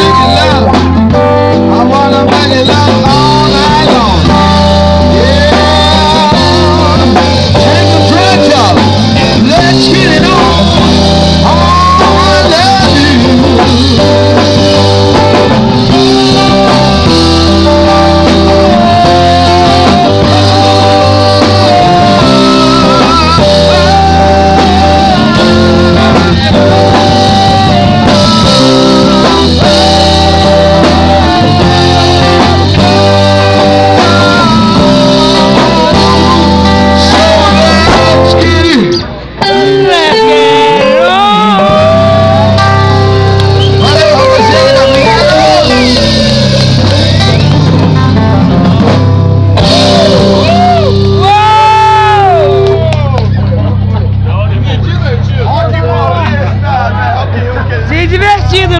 baby, love.